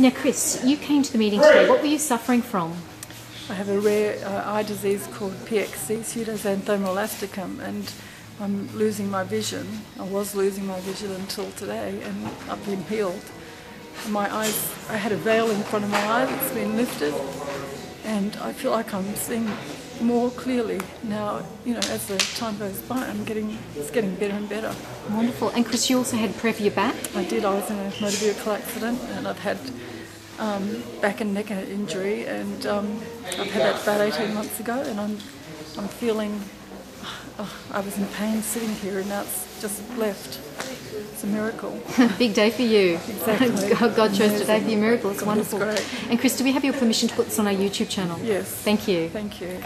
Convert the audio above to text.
Now, Chris, you came to the meeting today. What were you suffering from? I have a rare uh, eye disease called PXE, pseudoxanthoma elasticum, and I'm losing my vision. I was losing my vision until today, and I've been healed. My eyes, I had a veil in front of my eye that's been lifted, and I feel like I'm seeing more clearly now. You know, as the time goes by, I'm getting it's getting better and better. Wonderful. And Chris, you also had for your back. I did. I was in a motor vehicle accident, and I've had um, back and neck injury, and um, I've had that about 18 months ago, and I'm I'm feeling. Oh, I was in pain sitting here, and now it's just left. It's a miracle. Big day for you. Exactly. God, God chose Amazing. today for your miracle. It's God wonderful. And Chris, do we have your permission to put this on our YouTube channel? Yes. Thank you. Thank you.